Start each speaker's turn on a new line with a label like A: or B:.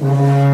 A: Mm-hmm.